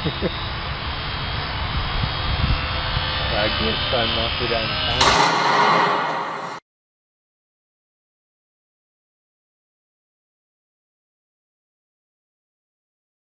i Lagi, saan mga sila time.